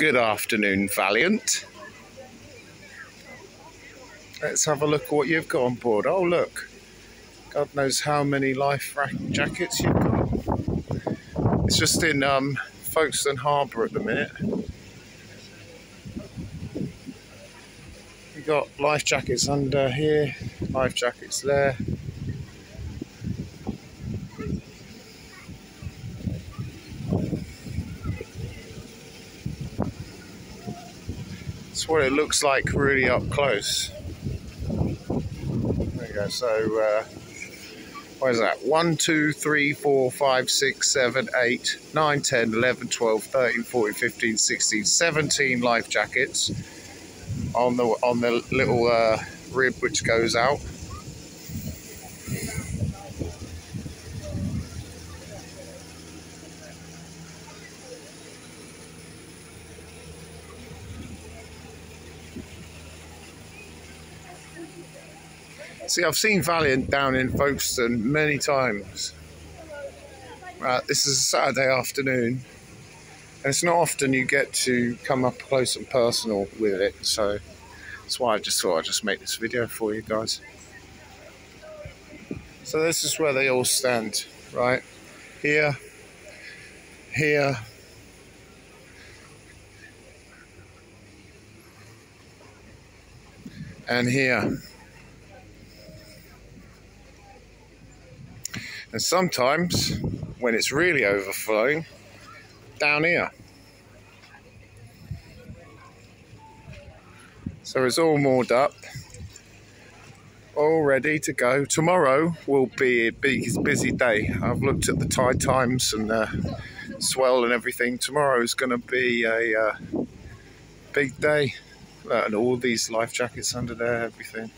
Good afternoon, Valiant. Let's have a look at what you've got on board. Oh, look. God knows how many life jackets you've got. It's just in um, Folkestone Harbour at the minute. You've got life jackets under here, life jackets there. It's what it looks like really up close. There you go. So, uh, what is that? 1, 2, 3, 4, 5, 6, 7, 8, 9, 10, 11, 12, 13, 14, 15, 16, 17 life jackets on the on the little uh, rib which goes out. See, I've seen Valiant down in Folkestone many times. Right, this is a Saturday afternoon, and it's not often you get to come up close and personal with it, so that's why I just thought I'd just make this video for you guys. So this is where they all stand, right? Here, here, and here. And sometimes, when it's really overflowing, down here. So it's all moored up, all ready to go. Tomorrow will be a big, busy day. I've looked at the tide times and the swell and everything. Tomorrow is going to be a uh, big day. Uh, and all these life jackets under there, everything.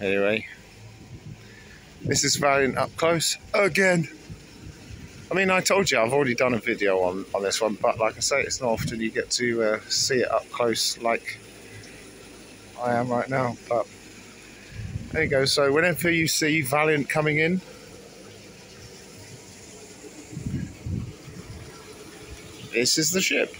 Anyway, this is Valiant up close again. I mean, I told you I've already done a video on, on this one, but like I say, it's not often you get to uh, see it up close like I am right now. But there you go. So whenever you see Valiant coming in, this is the ship.